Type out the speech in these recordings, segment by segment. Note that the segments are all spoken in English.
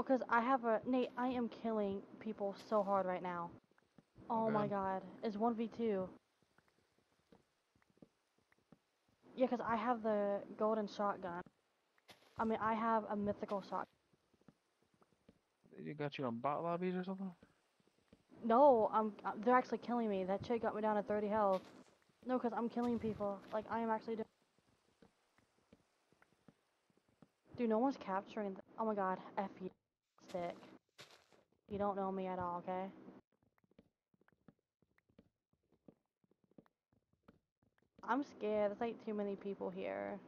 Well, cause I have a Nate. I am killing people so hard right now. Oh my god, it's one v two. Yeah, cause I have the golden shotgun. I mean, I have a mythical shot. They got you on bot lobbies or something? No, I'm. uh, They're actually killing me. That chick got me down to 30 health. No, cause I'm killing people. Like I am actually doing. Dude, no one's capturing. oh my god, f you, stick. You don't know me at all, okay? I'm scared. There's like too many people here.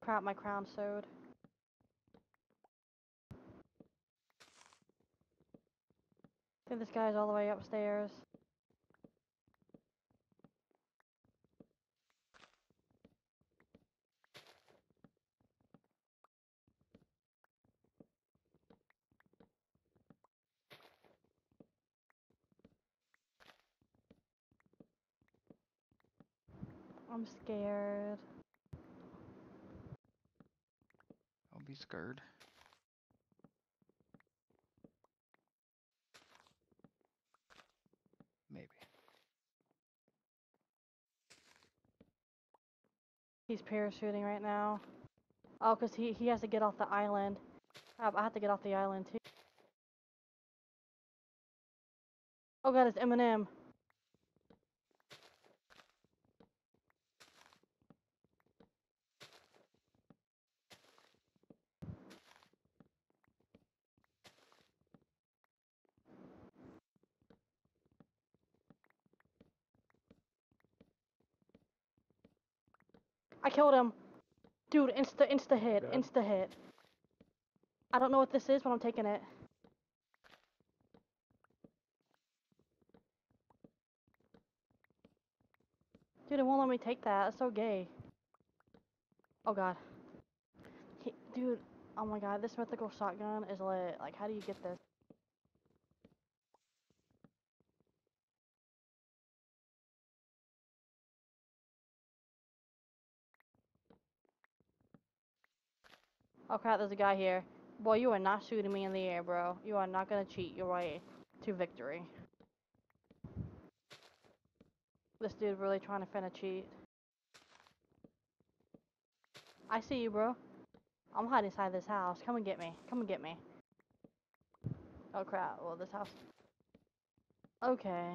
Crap, my crown sewed. Think this guy's all the way upstairs. I'm scared. Don't be scared. Maybe. He's parachuting right now. Oh, 'cause he, he has to get off the island. I have to get off the island too. Oh god, it's Eminem. Killed him. Dude, insta insta hit, Good. insta hit. I don't know what this is, but I'm taking it. Dude, it won't let me take that. That's so gay. Oh god. He, dude, oh my god, this mythical shotgun is lit. Like, how do you get this? Oh crap, there's a guy here. Boy, you are not shooting me in the air, bro. You are not gonna cheat your way to victory. This dude really trying to finna cheat. I see you, bro. I'm hiding inside this house. Come and get me. Come and get me. Oh crap. Well, this house. Okay.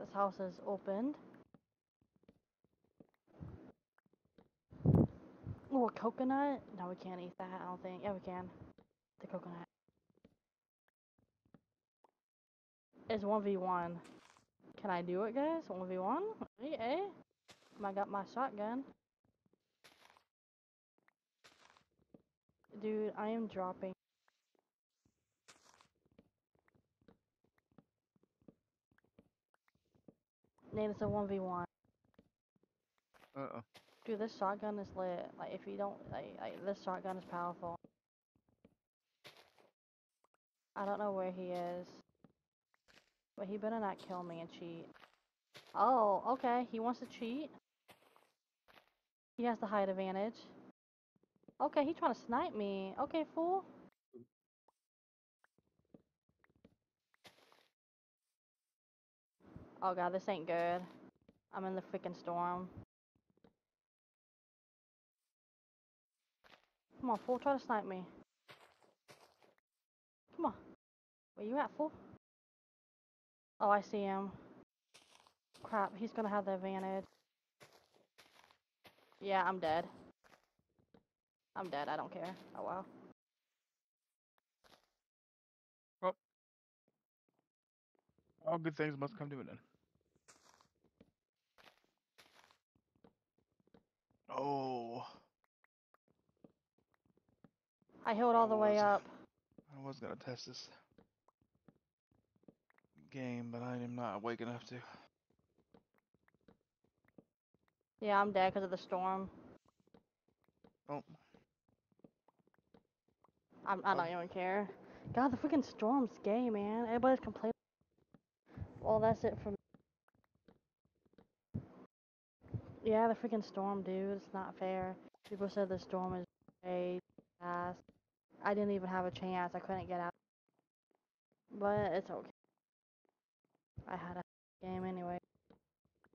This house is opened. Oh, a coconut? No, we can't eat that. I don't think. Yeah, we can. The coconut. It's 1v1. Can I do it, guys? 1v1? Yeah. I got my shotgun. Dude, I am dropping. Nate, it's a 1v1. Uh-oh. Dude, this shotgun is lit. Like, if you don't, like, like, this shotgun is powerful. I don't know where he is. But he better not kill me and cheat. Oh, okay. He wants to cheat. He has the height advantage. Okay, he trying to snipe me. Okay, fool. Oh god, this ain't good. I'm in the freaking storm. Come on, fool, try to snipe me. Come on. Where you at, fool? Oh, I see him. Crap, he's gonna have the advantage. Yeah, I'm dead. I'm dead, I don't care. Oh wow. well. All good things must come to an end. Oh, I healed all the way up. I was gonna test this game, but I am not awake enough to. Yeah, I'm dead because of the storm. Oh, I'm, I don't Oh. even care. God, the freaking storm's gay, man. Everybody's complaining. Well, that's it from. Yeah, the freaking storm, dude. It's not fair. People said the storm is way fast. I didn't even have a chance. I couldn't get out. But it's okay. I had a game anyway.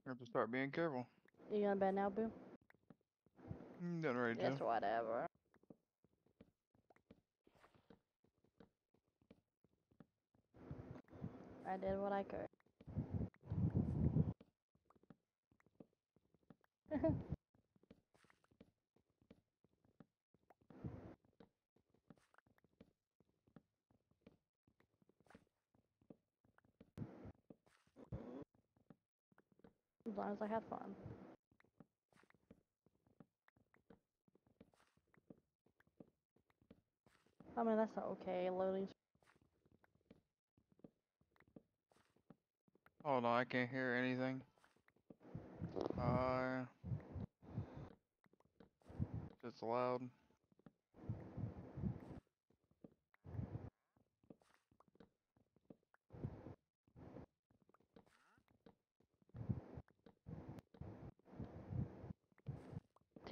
You have to start being careful. You to bed now, boo? Mm, Done right, It's whatever. I did what I could. as long as I have fun. I mean, that's not okay. Loading. Hold on, I can't hear anything. Uh, it's loud.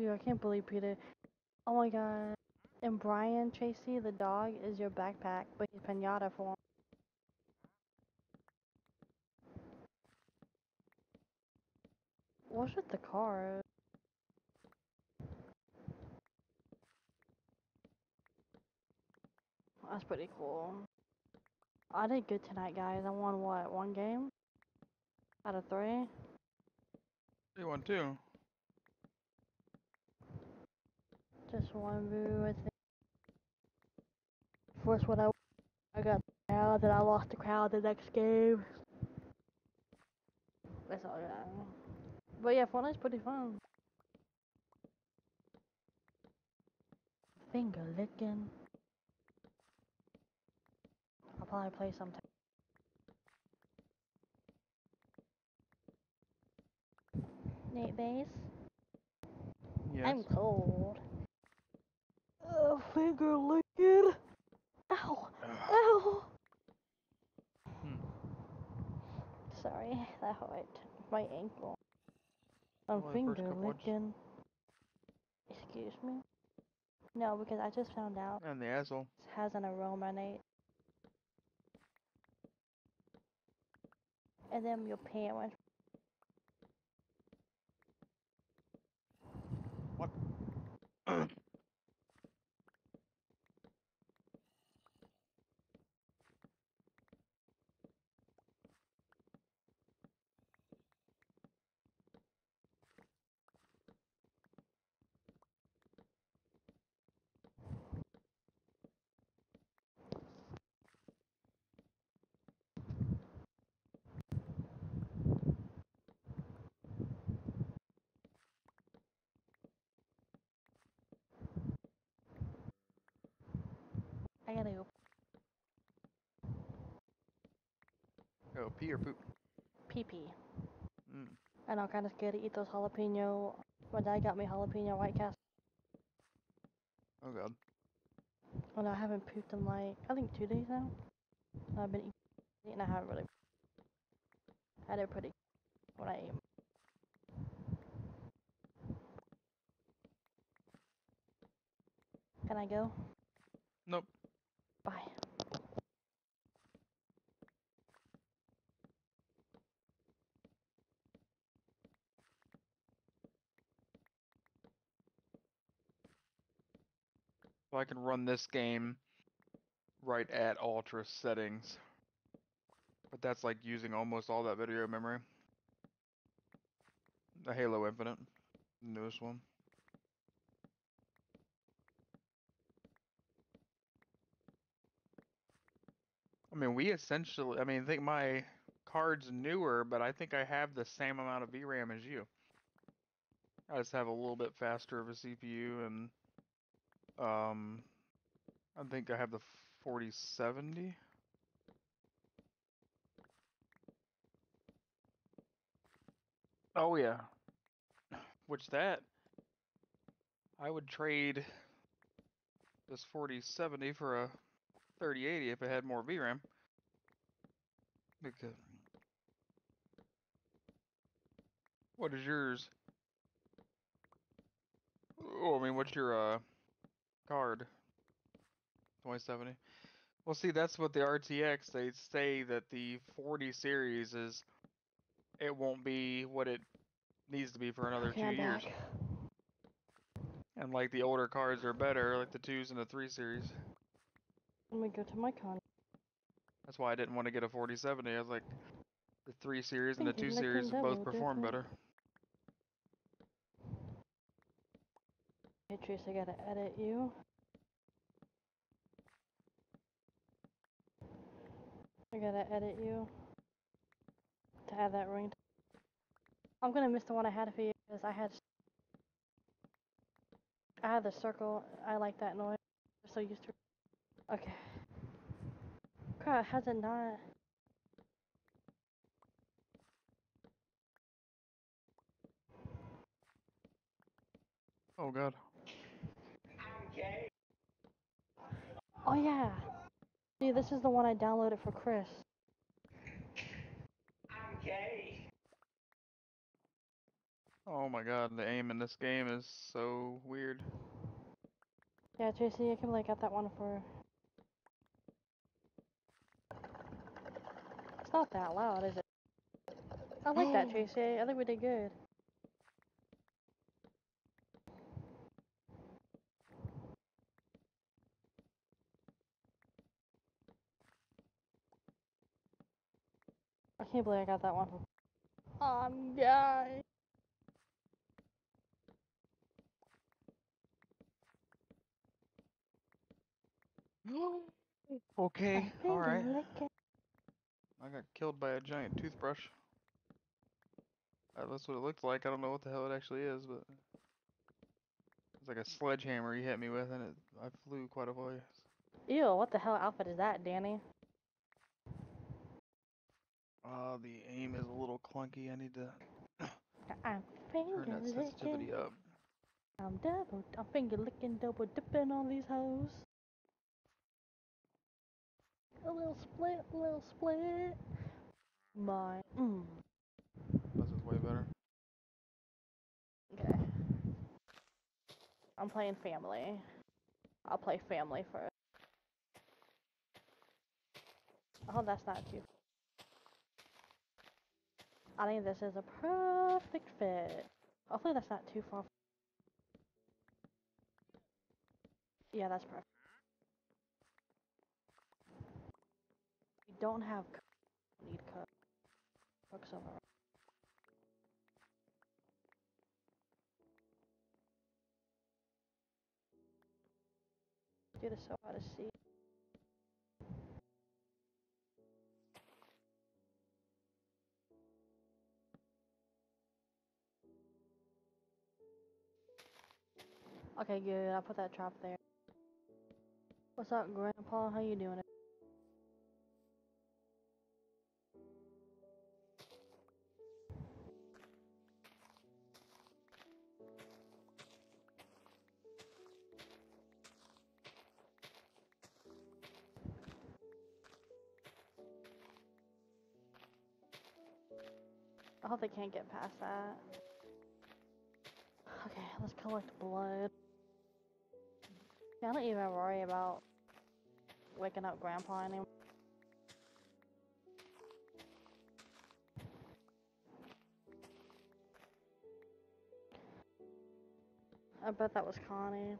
Dude, I can't believe Peter. Oh my god. And Brian Tracy, the dog, is your backpack, but he's pinata form. What's with the car? That's pretty cool. I did good tonight, guys. I won what? One game? Out of three? You won too. Just one boo, I think. First one I, I got the crowd, then I lost the crowd the next game. That's all I got. But yeah, Fortnite's pretty fun. Finger licking. I'll probably play sometime. Nate Base? Yes. I'm cold. Uh, finger licking. Ow! Ow! Hmm. Sorry, that hurt. My ankle. I'm Only finger licking. Excuse me? No, because I just found out And the asshole. it has an aroma, Nate. And then your parents. I gotta go Oh, pee or poop? pee pee. Mm. And I'm kind of scared to eat those jalapeno. My dad got me jalapeno White Castle. Oh god. And I haven't pooped in like, I think two days now. I've been eating and I haven't really had it pretty when I ate. Can I go? Nope. Bye. I can run this game right at ultra settings. But that's like using almost all that video memory. The Halo Infinite, the newest one. I mean, we essentially, I mean, I think my card's newer, but I think I have the same amount of VRAM as you. I just have a little bit faster of a CPU and um I think I have the 4070. Oh yeah. Which that I would trade this 4070 for a 3080 if it had more VRAM. Because what is yours? Oh, I mean, what's your uh card? 2070. Well, see, that's what the RTX they say that the 40 series is. It won't be what it needs to be for another two I'm years. And like the older cards are better, like the twos and the three series. Let me go to my con. That's why I didn't want to get a 4070. I was like, the three series and the two series both perform better. Hey, Trace, I gotta edit you. I gotta edit you to add that ring. I'm gonna miss the one I had for you because I had I had the circle. I like that noise. I'm so used to. it. Okay. Crap, has it not? Oh god. Oh yeah. See, this is the one I downloaded for Chris. Oh my god, the aim in this game is so weird. Yeah, Tracy, I can like get that one for. It's not that loud, is it? I like that, Tracy. I think we did good. I can't believe I got that one for. Um, guy. okay, alright. I got killed by a giant toothbrush. Uh, that's what it looked like. I don't know what the hell it actually is, but it's like a sledgehammer he hit me with, and it I flew quite a ways. Ew, what the hell outfit is that, Danny? Uh, the aim is a little clunky. I need to I'm turn that licking. sensitivity up. I'm double, I'm finger licking, double dipping on these hoes. A little split, a little split. My, mm. This is way better. Okay. I'm playing family. I'll play family first. Oh, that's not too. I think this is a perfect fit. Hopefully that's not too far. Yeah, that's perfect. Don't have cook. we Need cook. Cook's over. Dude, so hard to see. Okay, good. I'll put that trap there. What's up, Grandpa? How you doing? Hope they can't get past that. Okay, let's collect blood. I don't even worry about waking up Grandpa anymore. I bet that was Connie.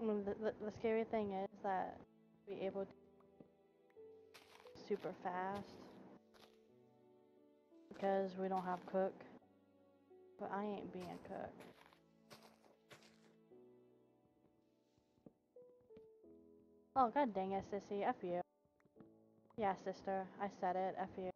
I mean, the, the, the scary thing is that be able to super fast because we don't have cook. But I ain't being cook. Oh god dang it, sissy, F you. Yeah, sister, I said it, F you.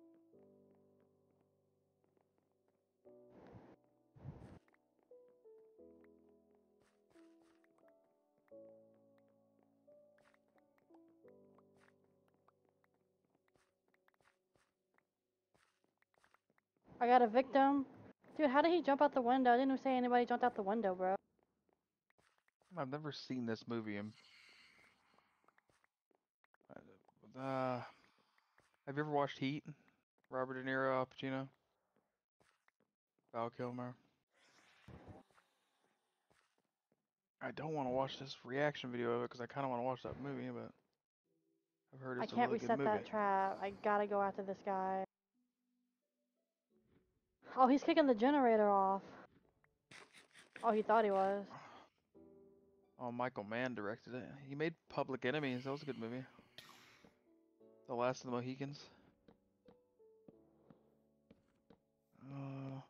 I got a victim. Dude, how did he jump out the window? I didn't say anybody jumped out the window, bro. I've never seen this movie. Uh, have you ever watched Heat? Robert De Niro, Al Pacino, Val Kilmer. I don't want to watch this reaction video of it because I kind of want to watch that movie, but I've heard it's I can't reset that trap. I gotta go after this guy. Oh, he's kicking the generator off. Oh, he thought he was. Oh, Michael Mann directed it. He made Public Enemies. That was a good movie. The Last of the Mohicans. Uh,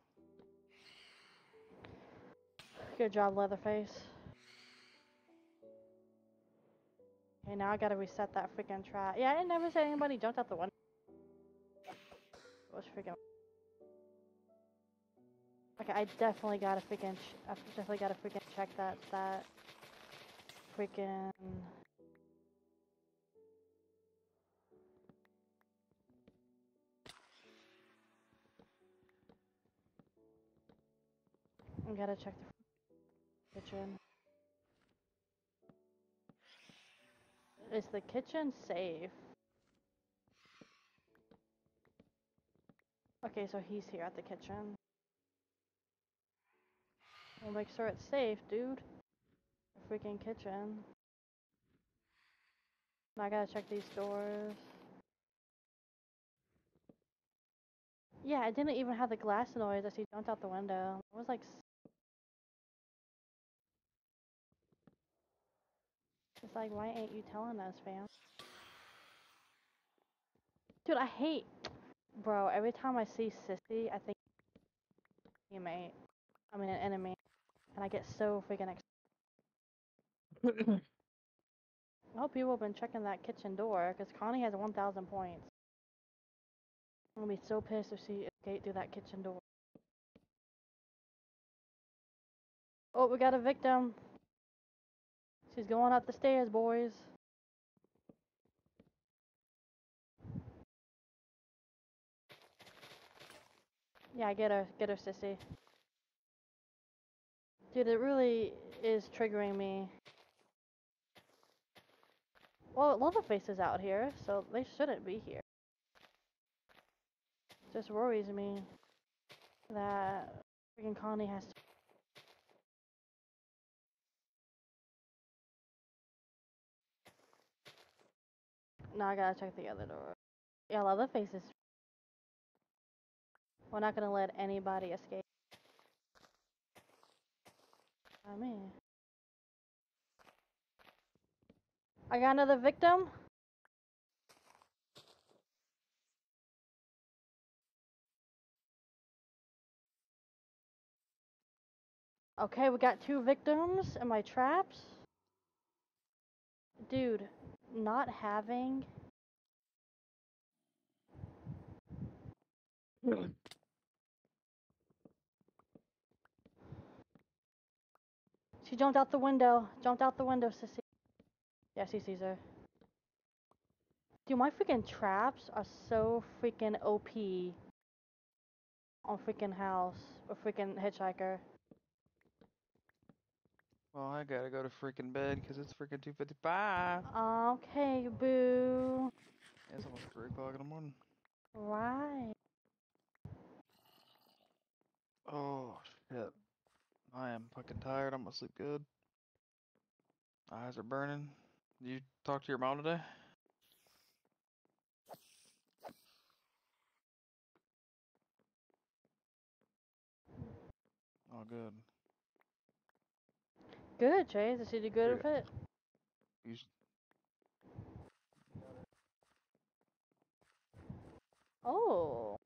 Good job, Leatherface. Okay, now I gotta reset that freaking trap. Yeah, I didn't never say anybody jumped out the window. It was freaking. Okay, I definitely gotta freaking. I definitely gotta freaking check that that freaking. I gotta check the kitchen. Is the kitchen safe? Okay, so he's here at the kitchen. We'll make sure it's safe, dude. The freaking kitchen. I gotta check these doors. Yeah, I didn't even have the glass noise as he jumped out the window. It was like. It's like, why ain't you telling us, fam? Dude, I hate. Bro, every time I see Sissy, I think teammate. I mean, an enemy. And I get so freaking excited. I hope people have been checking that kitchen door, because Connie has 1,000 points. I'm gonna be so pissed if she escaped through that kitchen door. Oh, we got a victim. She's going up the stairs, boys. Yeah, get her, get her, sissy. Dude, it really is triggering me. Well, Leatherface is out here, so they shouldn't be here. Just worries me that freaking Connie has to. Now I gotta check the other door. Yeah, Leatherface is. We're not gonna let anybody escape. I mean. I got another victim. Okay, we got two victims in my traps. Dude, not having She jumped out the window. Jumped out the window, sissy. Yeah, she sees her. Dude, my freaking traps are so freaking OP on freaking house or freaking hitchhiker. well, I gotta go to freaking bed because it's freaking 2:55. Okay, boo. It's almost three o'clock in the morning. Right. Oh shit. I am fucking tired. I'm gonna sleep good. Eyes are burning. Did you talk to your mom today? Oh, good. Good, Chase. Did she do good with it? You Oh.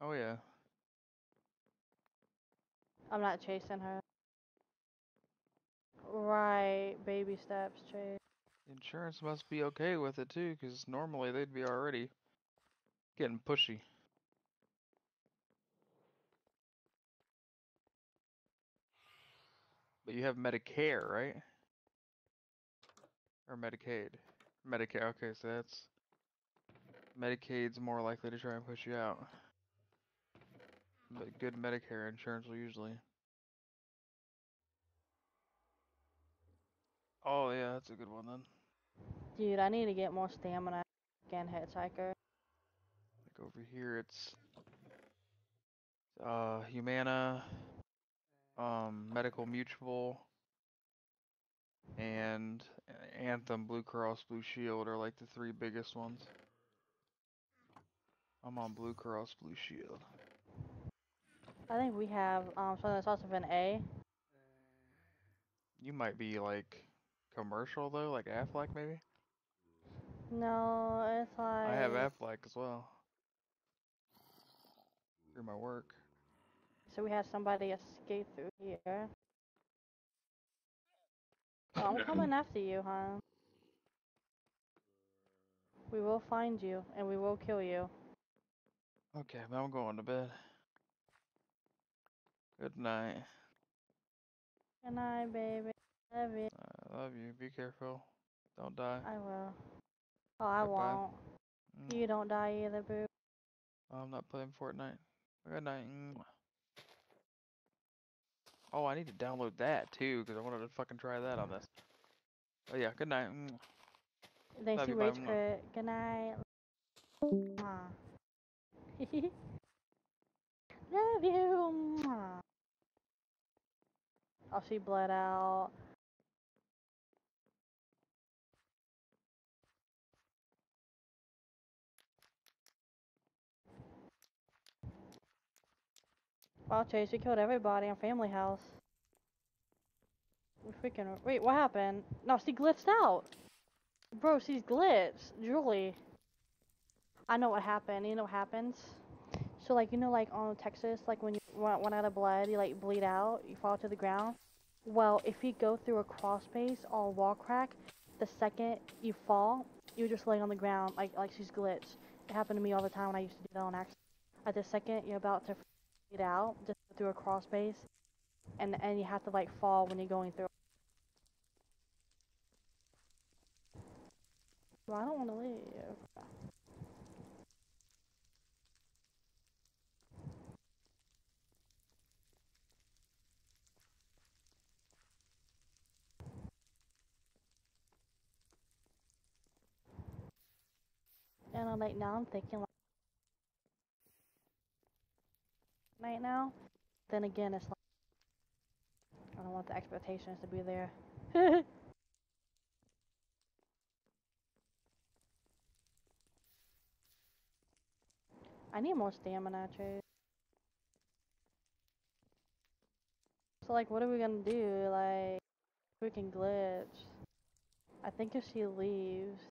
Oh yeah. I'm not chasing her. Right. Baby steps, Chase. Insurance must be okay with it too, because normally they'd be already getting pushy. But you have Medicare, right? Or Medicaid? Medicare. Okay, so that's Medicaid's more likely to try and push you out. But good Medicare insurance will usually. Oh yeah, that's a good one then. Dude, I need to get more stamina again, Hitchhiker. Like over here it's uh Humana, um, Medical Mutual, and uh, Anthem, Blue Cross, Blue Shield are like the three biggest ones. I'm on Blue Cross, Blue Shield. I think we have um something that starts with an A. You might be like commercial though, like Aflac maybe. No, it's like I have Aflac as well. Through my work. so we had somebody escape through here. Oh, I'm coming after you, huh? We will find you and we will kill you. Okay, now I'm going to bed. Good night. Good night, baby. Love you. I love you. Be careful. Don't die. I will. Oh, I Goodbye. won't. Mm. You don't die either, boo. I'm not playing Fortnite. Good night. Oh, I need to download that too because I wanted to fucking try that on this. Oh yeah, good night. Mwah. Thanks Love you, Rage. Crit. Good night. Mwah. Love you. Mwah. Oh, she bled out. Wow, Chase, we killed everybody in Family House. We freaking. Wait, what happened? No, she glitched out. Bro, she's glitched. Julie. I know what happened. You know what happens? So, like, you know, like on Texas, like when you run, run out of blood, you like bleed out, you fall to the ground. Well, if you go through a cross space or a wall crack, the second you fall, you're just lay on the ground like like she's glitched. It happened to me all the time when I used to do that on accident. At the second you're about to bleed out, just through a cross space, and and you have to like fall when you're going through. Well, I don't want to leave. And I'm like, now I'm thinking like, night now. Then again, it's like, I don't want the expectations to be there. I need more stamina, Chase. So like, what are we gonna do? Like, freaking glitch. I think if she leaves,